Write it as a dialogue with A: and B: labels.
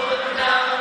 A: Govinda.